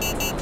Beep, beep, beep.